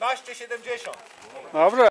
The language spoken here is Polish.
15,70. Dobrze.